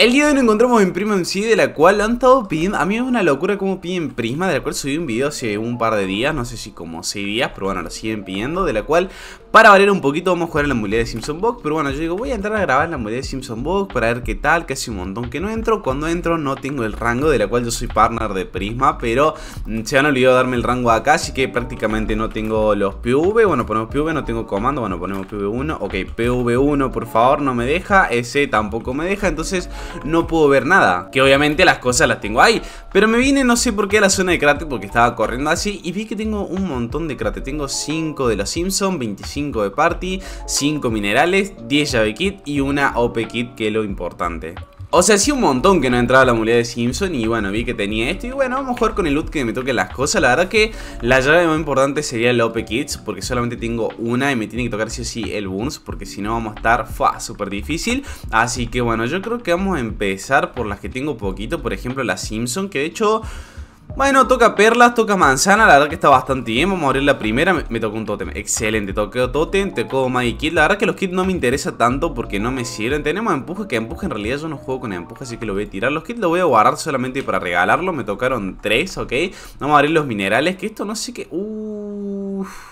El día de hoy nos encontramos en Prisma MC, de la cual han estado pidiendo, a mí es una locura como piden Prisma, de la cual subí un video hace un par de días, no sé si como 6 días, pero bueno, lo siguen pidiendo, de la cual, para variar un poquito, vamos a jugar en la modalidad de Simpson Box, pero bueno, yo digo, voy a entrar a grabar la modalidad de Simpson Box para ver qué tal, que hace un montón que no entro, cuando entro no tengo el rango, de la cual yo soy partner de Prisma, pero mm, se han olvidado darme el rango acá, así que prácticamente no tengo los PV, bueno, ponemos PV, no tengo comando, bueno, ponemos PV1, ok, PV1 por favor no me deja, ese tampoco me deja, entonces no puedo ver nada. Que obviamente las cosas las tengo ahí. Pero me vine no sé por qué a la zona de cráter porque estaba corriendo así y vi que tengo un montón de cráter. Tengo 5 de los Simpsons, 25 de Party, 5 minerales, 10 llave kit y una OP kit que es lo importante. O sea, sí un montón que no entraba la muleta de Simpson y bueno, vi que tenía esto y bueno, vamos a jugar con el loot que me toque las cosas. La verdad que la llave más importante sería el OP Kits porque solamente tengo una y me tiene que tocar sí o sí el Boons porque si no vamos a estar súper difícil. Así que bueno, yo creo que vamos a empezar por las que tengo poquito, por ejemplo la Simpson que de hecho... Bueno, toca perlas, toca manzana, la verdad que está bastante bien Vamos a abrir la primera, me, tocó un totem Excelente, toqué totem, tocó Magic Kit La verdad que los kits no me interesa tanto porque no me sirven Tenemos empuje, que empuje en realidad yo no juego con empuje Así que lo voy a tirar, los kits los voy a guardar solamente para regalarlo Me tocaron tres, ok Vamos a abrir los minerales, que esto no sé qué Uff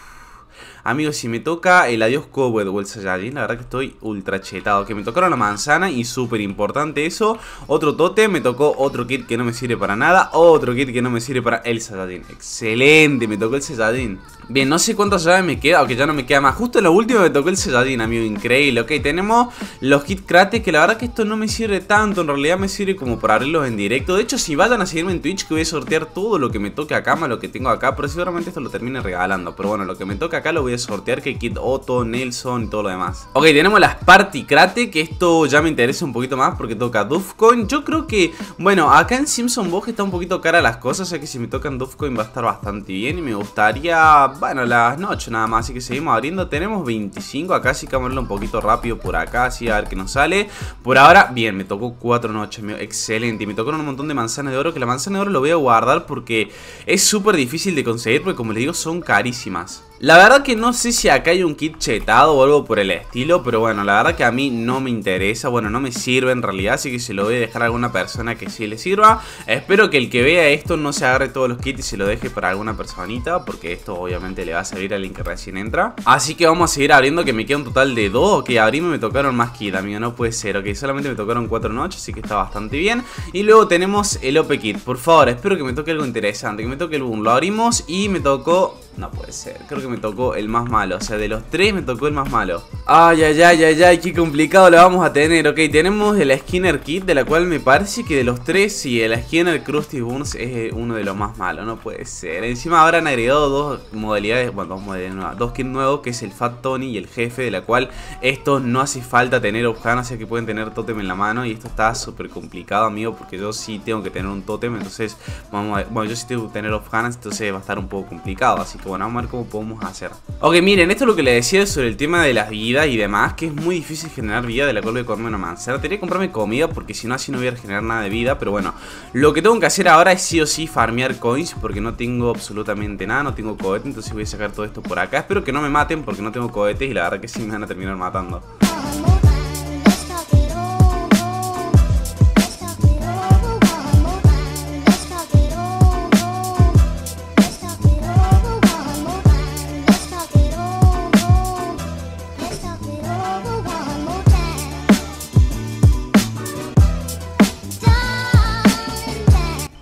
Amigos, si me toca el adiós Cobweb o el Saiyajin, la verdad que estoy ultra chetado. Que me tocaron la manzana y súper importante eso. Otro tote, me tocó otro kit que no me sirve para nada. Otro kit que no me sirve para el Saiyajin. Excelente, me tocó el Saiyajin. Bien, no sé cuántas llaves me queda, aunque ya no me queda más. Justo en lo último me tocó el Saiyajin, amigo, increíble. Ok, tenemos los kit crates, que la verdad que esto no me sirve tanto. En realidad me sirve como para abrirlos en directo. De hecho, si vayan a seguirme en Twitch, que voy a sortear todo lo que me toque acá, más lo que tengo acá. Pero seguramente esto lo termine regalando. Pero bueno, lo que me toca acá lo voy a sortear que Kid Otto, Nelson y todo lo demás. Ok, tenemos las Party Crate, que esto ya me interesa un poquito más porque toca Duffcoin. Yo creo que, bueno, acá en Simpson Box está un poquito cara las cosas, ya que si me tocan Duffcoin va a estar bastante bien y me gustaría, bueno, las noches nada más, así que seguimos abriendo. Tenemos 25, acá sí que vamos a verlo un poquito rápido por acá, así a ver qué nos sale. Por ahora, bien, me tocó 4 noches, excelente. Y me tocó un montón de manzanas de oro, que la manzana de oro lo voy a guardar porque es súper difícil de conseguir, porque como les digo, son carísimas. La verdad que no sé si acá hay un kit chetado o algo por el estilo, pero bueno, la verdad que a mí no me interesa, bueno, no me sirve en realidad, así que se lo voy a dejar a alguna persona que sí le sirva. Espero que el que vea esto no se agarre todos los kits y se lo deje para alguna personita, porque esto obviamente le va a servir al que recién entra. Así que vamos a seguir abriendo, que me queda un total de dos, ok, abrimos me tocaron más kits, amigo, no puede ser, ok, solamente me tocaron cuatro noches, así que está bastante bien. Y luego tenemos el OP Kit, por favor, espero que me toque algo interesante, que me toque el boom, lo abrimos y me tocó no puede ser, creo que me tocó el más malo. O sea, de los tres me tocó el más malo Ay, ay, ay, ay, ay, qué complicado lo vamos a tener. Ok, tenemos el Skinner Kit De la cual me parece que de los tres Sí, el Skinner Krusty Boons es eh, uno de los más malos No puede ser. Encima han agregado dos modalidades Bueno, dos modalidades nuevas Dos kits nuevos que es el Fat Tony y el Jefe De la cual esto no hace falta tener Objan sea que pueden tener Totem en la mano Y esto está súper complicado, amigo Porque yo sí tengo que tener un Totem Entonces, vamos a Bueno, yo sí tengo que tener Objanas Entonces va a estar un poco complicado Así que bueno, vamos a ver cómo podemos hacer. Ok, miren, esto es lo que les decía sobre el tema de las vidas y demás Que es muy difícil generar vida de la cual voy a comerme una manzana. Tenía que comprarme comida porque si no así no voy a generar nada de vida Pero bueno, lo que tengo que hacer ahora es sí o sí farmear coins Porque no tengo absolutamente nada, no tengo cohetes Entonces voy a sacar todo esto por acá. Espero que no me maten porque no tengo cohetes y la verdad que sí me van a terminar matando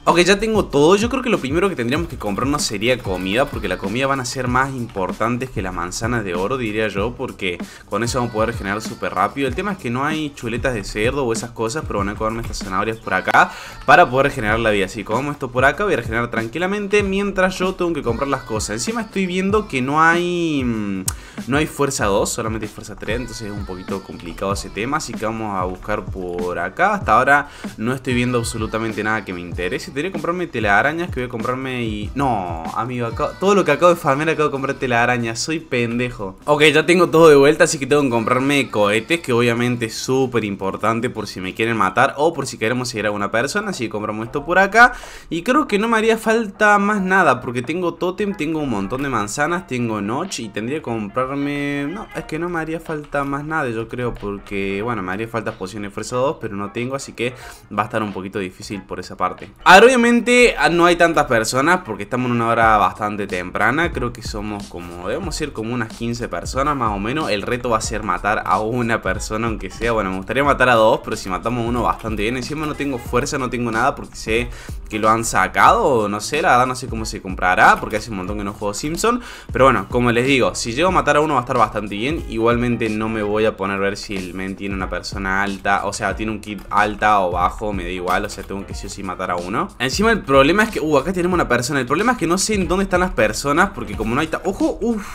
Ok, ya tengo todo. Yo creo que lo primero que tendríamos que comprarnos sería comida. Porque la comida van a ser más importantes que las manzanas de oro, diría yo. Porque con eso vamos a poder generar súper rápido. El tema es que no hay chuletas de cerdo o esas cosas. Pero van a comerme estas zanahorias por acá. Para poder generar la vida. Así como esto por acá, voy a regenerar tranquilamente. Mientras yo tengo que comprar las cosas. Encima estoy viendo que no hay... Mm, no hay fuerza 2, solamente hay fuerza 3. Entonces es un poquito complicado ese tema. Así que vamos a buscar por acá. Hasta ahora no estoy viendo absolutamente nada que me interese que comprarme telarañas que voy a comprarme y... No, amigo, todo lo que acabo de farmear acabo de comprar telarañas, soy pendejo. Ok, ya tengo todo de vuelta, así que tengo que comprarme cohetes, que obviamente es súper importante por si me quieren matar o por si queremos seguir a una persona, así que compramos esto por acá. Y creo que no me haría falta más nada, porque tengo totem, tengo un montón de manzanas, tengo notch y tendría que comprarme... No, es que no me haría falta más nada, yo creo, porque, bueno, me haría falta pociones fuerza 2, pero no tengo, así que va a estar un poquito difícil por esa parte. Ahora, obviamente, no hay tantas personas, porque estamos en una hora bastante temprana, creo que somos como, debemos ser como unas 15 personas más o menos. El reto va a ser matar a una persona, aunque sea, bueno, me gustaría matar a dos, pero si matamos a uno bastante bien. Encima no tengo fuerza, no tengo nada, porque sé que lo han sacado, no sé, la verdad no sé cómo se comprará, porque hace un montón que no juego Simpson. Pero bueno, como les digo, si llego a matar a uno va a estar bastante bien. Igualmente no me voy a poner a ver si el men tiene una persona alta, o sea, tiene un kit alta o bajo, me da igual, o sea, tengo que sí o sí matar a uno. Encima el problema es que, uh, acá tenemos una persona. El problema es que no sé en dónde están las personas, porque como no hay... Ojo, uff.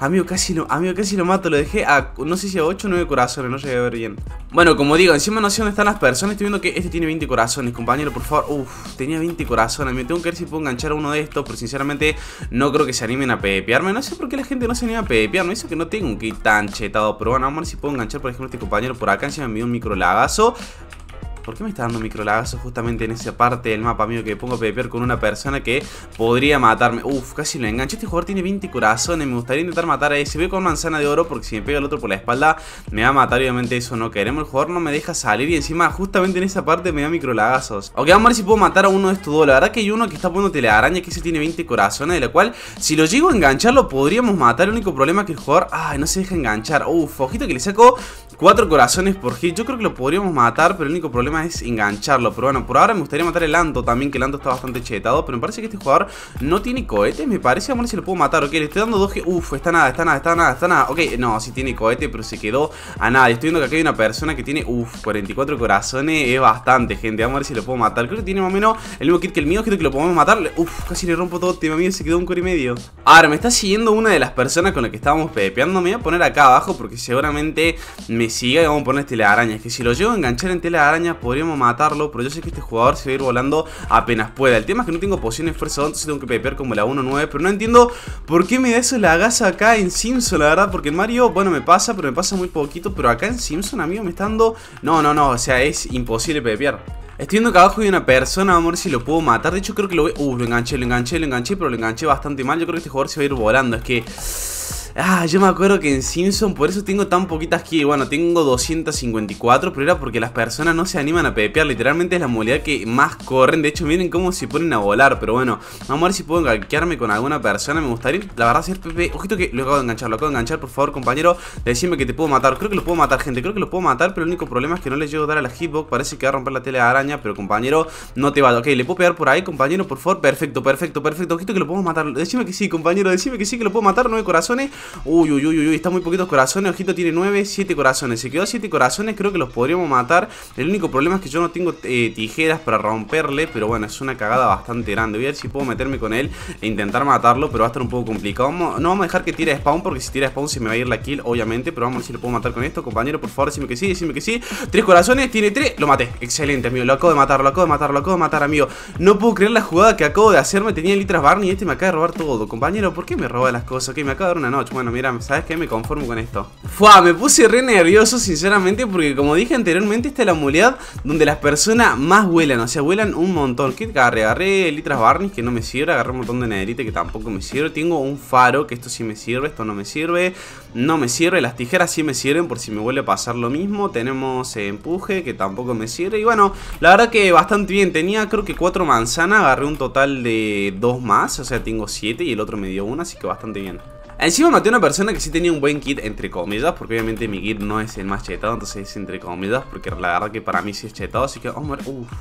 Amigo, casi lo, amigo, casi lo mato, lo dejé a, no sé si a 8 o 9 corazones, no llegué a ver bien. Bueno, como digo, encima no sé dónde están las personas, estoy viendo que este tiene 20 corazones, compañero, por favor. Uf, tenía 20 corazones, me tengo que ver si puedo enganchar a uno de estos, pero sinceramente no creo que se animen a pepearme. No sé por qué la gente no se anima a pepearme, eso que no tengo un kit tan chetado, pero bueno, vamos a ver si puedo enganchar, por ejemplo, a este compañero por acá, encima me envió un micro lagazo ¿Por qué me está dando microlagazo justamente en esa parte del mapa, amigo? Que pongo a pepear con una persona que podría matarme. Uf, casi lo enganché. Este jugador tiene 20 corazones. Me gustaría intentar matar a ese. Voy con manzana de oro porque si me pega el otro por la espalda me va a matar. Obviamente eso no queremos. El jugador no me deja salir y encima justamente en esa parte me da microlagazos. Ok, vamos a ver si puedo matar a uno de estos dos. La verdad que hay uno que está poniendo telaraña que ese tiene 20 corazones. De la cual, si lo llego a enganchar, lo podríamos matar. El único problema es que el jugador, ay, no se deja enganchar. Uf, ojito que le saco 4 corazones por hit. Yo creo que lo podríamos matar, pero el único problema es enganchar pero bueno, por ahora me gustaría matar el Lanto también, que el Lanto está bastante chetado. Pero me parece que este jugador no tiene cohetes, me parece. Vamos a ver si lo puedo matar. Ok, le estoy dando dos... Uf, está nada, está nada, está nada, está nada. Ok, no, sí tiene cohete, pero se quedó a nada. Estoy viendo que aquí hay una persona que tiene, uf, 44 corazones. Es bastante, gente. Vamos a ver si lo puedo matar. Creo que tiene más o menos el mismo kit que el mío. Creo que lo podemos matar. Uf, casi le rompo todo. Tema mío se quedó un core y medio. Ahora, me está siguiendo una de las personas con las que estábamos pepeando. Me voy a poner acá abajo porque seguramente me siga y vamos a poner araña Es que si lo llevo a enganchar en tela araña podríamos matarlo. Pero yo sé que este jugador se va a ir volando apenas pueda. El tema es que no tengo pociones fuerza 2, entonces tengo que pepear como la 1-9. Pero no entiendo por qué me da eso la gasa acá en Simpson, la verdad. Porque en Mario, bueno, me pasa, pero me pasa muy poquito. Pero acá en Simpson, amigo, me está dando... No, no, no, o sea, es imposible pepear. Estoy viendo que abajo hay una persona, vamos a ver si lo puedo matar. De hecho, creo que lo voy... Uh, lo enganché, lo enganché, lo enganché, pero lo enganché bastante mal. Yo creo que este jugador se va a ir volando. Es que... Ah, yo me acuerdo que en Simpson, por eso tengo tan poquitas que Bueno, tengo 254, pero era porque las personas no se animan a pepear. Literalmente es la modalidad que más corren. De hecho, miren cómo se ponen a volar. Pero bueno, vamos a ver si puedo enganquearme con alguna persona. Me gustaría, la verdad, ser Pepe. Ojito que lo acabo de enganchar, lo acabo de enganchar. Por favor, compañero, decime que te puedo matar. Creo que lo puedo matar, gente. Creo que lo puedo matar, pero el único problema es que no le llego a dar a la hitbox. Parece que va a romper la tele de araña, pero compañero, no te va. Ok, le puedo pegar por ahí, compañero, por favor. Perfecto, perfecto, perfecto. Ojito que lo puedo matar. Decime que sí, compañero. Decime que sí, que lo puedo matar. Nueve corazones. Uy, uy, uy, uy, está muy poquitos corazones. Ojito tiene 9, 7 corazones. Se quedó 7 corazones, creo que los podríamos matar. El único problema es que yo no tengo eh, tijeras para romperle. Pero bueno, es una cagada bastante grande. Voy a ver si puedo meterme con él e intentar matarlo. Pero va a estar un poco complicado. no vamos a dejar que tire spawn, porque si tira spawn se me va a ir la kill, obviamente. Pero vamos a ver si lo puedo matar con esto. Compañero, por favor, decime que sí, decime que sí. 3 corazones, tiene 3. Lo maté. Excelente, amigo. Lo acabo de matar, lo acabo de matar, lo acabo de matar, amigo. No puedo creer la jugada que acabo de hacerme. Tenía litras Barney y este me acaba de robar todo. Compañero, ¿por qué me roba las cosas? Ok, me acaba de dar una noche. Bueno, mira, ¿sabes qué? Me conformo con esto. Fua, me puse re nervioso sinceramente porque como dije anteriormente esta es la modalidad donde las personas más vuelan, o sea, vuelan un montón. ¿Qué agarré? Agarré litras barnies que no me sirve, agarré un montón de nederita que tampoco me sirve. Tengo un faro que esto sí me sirve, esto no me sirve, no me sirve. Las tijeras sí me sirven por si me vuelve a pasar lo mismo. Tenemos empuje que tampoco me sirve. Y bueno, la verdad que bastante bien. Tenía creo que cuatro manzanas, agarré un total de dos más, o sea, tengo siete y el otro me dio una, así que bastante bien. Encima maté a una persona que sí tenía un buen kit, entre comillas, porque obviamente mi kit no es el más chetado, entonces es entre comillas, porque la verdad que para mí sí es chetado, así que, oh, uff.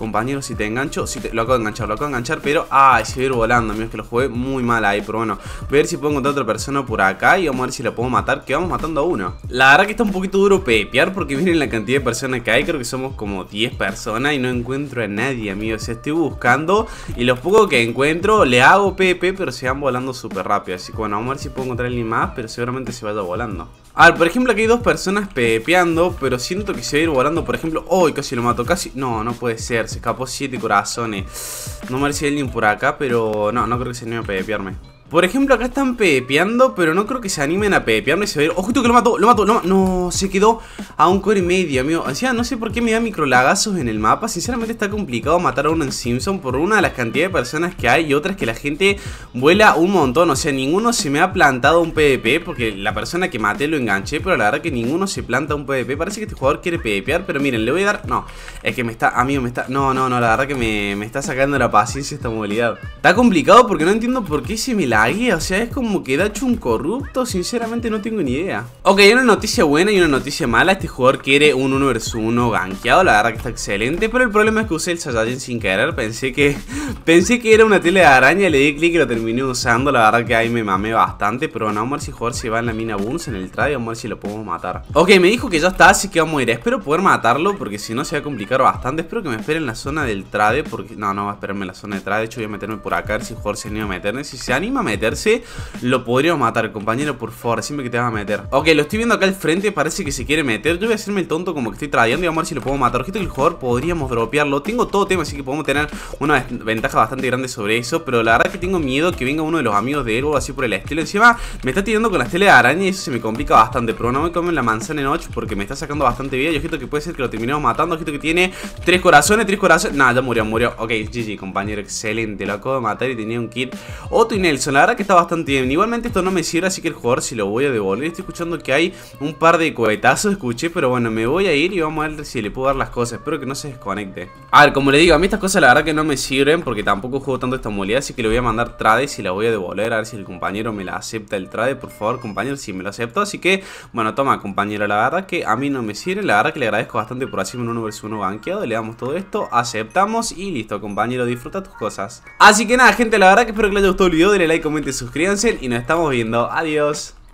Compañero, si te engancho, si te, lo acabo de enganchar, lo acabo de enganchar, pero, ay, se va a ir volando, amigos, que lo jugué muy mal ahí, pero bueno, voy a ver si puedo encontrar otra persona por acá y vamos a ver si la puedo matar, que vamos matando a uno. La verdad que está un poquito duro pepear porque miren la cantidad de personas que hay, creo que somos como 10 personas y no encuentro a nadie, amigos, estoy buscando y los pocos que encuentro le hago pepe, pero se van volando súper rápido, así que bueno, vamos a ver si puedo encontrar a alguien más, pero seguramente se vaya volando. A ver, por ejemplo, aquí hay dos personas pepeando, pero siento que se va a ir volando, por ejemplo... ¡Uy! casi lo mato, casi... No, no puede ser, se escapó siete corazones. No me parece alguien por acá, pero no, no creo que se anime a pepearme. Por ejemplo, acá están pepeando, pero no creo que se animen a pepearme. Se va a. ¡Ojito que lo mato! ¡Lo mato! ¡Lo No, se quedó a un core y medio, amigo. O sea, no sé por qué me da microlagazos en el mapa. Sinceramente está complicado matar a uno en Simpson por una de las cantidades de personas que hay y otras que la gente vuela un montón. O sea, ninguno se me ha plantado un PvP porque la persona que maté lo enganché, pero la verdad que ninguno se planta un PvP. Parece que este jugador quiere PvPear, pero miren, le voy a dar... No, es que me está... Amigo, me está... No, no, no, la verdad que me, me está sacando la paciencia esta movilidad. Está complicado porque no entiendo por qué se me la o sea, es como que da hecho un corrupto, sinceramente no tengo ni idea. Ok, hay una noticia buena y una noticia mala, este jugador quiere un 1 vs 1 gankeado, la verdad que está excelente, pero el problema es que usé el Saiyajin sin querer, pensé que pensé que era una tele de araña, le di clic y lo terminé usando, la verdad que ahí me mamé bastante, pero bueno, vamos a ver si el jugador se va en la mina Boons en el trade, vamos a ver si lo podemos matar. Ok, me dijo que ya está, así que vamos a ir, espero poder matarlo, porque si no se va a complicar bastante, espero que me espere en la zona del trade, porque no, no va a esperarme en la zona del trade, de hecho voy a meterme por acá, ver si el jugador se anima a meterme, si se anima meterse lo podríamos matar, compañero, por favor, siempre que te vas a meter. Ok, lo estoy viendo acá al frente, parece que se quiere meter. Yo voy a hacerme el tonto como que estoy trayendo y vamos a ver si lo puedo matar. Ojito el jugador podríamos dropearlo. Tengo todo tema, así que podemos tener una ventaja bastante grande sobre eso. Pero la verdad que tengo miedo que venga uno de los amigos de él así por el estilo. Encima me está tirando con la estela de araña y eso se me complica bastante. Pero no me comen la manzana en 8 porque me está sacando bastante vida. Y ojito que puede ser que lo terminemos matando. Ojito que tiene tres corazones, tres corazones. Nada, ya murió, murió. Ok, GG, compañero, excelente. Lo acabo de matar y tenía un kit. Otto y Nelson, la verdad que está bastante bien. Igualmente esto no me sirve, así que el jugador si lo voy a devolver. Estoy escuchando que hay un par de cohetazos, escuché, pero bueno, me voy a ir y vamos a ver si le puedo dar las cosas. Espero que no se desconecte. A ver, como le digo, a mí estas cosas la verdad que no me sirven porque tampoco juego tanto esta modalidad, así que le voy a mandar trades y la voy a devolver. A ver si el compañero me la acepta el trade, por favor, compañero, si me lo aceptó. Así que, bueno, toma, compañero, la verdad que a mí no me sirve. La verdad que le agradezco bastante por hacerme un 1 vs 1 banqueado. Le damos todo esto, aceptamos y listo, compañero, disfruta tus cosas. Así que nada, gente, la verdad que espero que les haya gustado el video. Denle like, comenten, suscríbanse y nos estamos viendo. Adiós.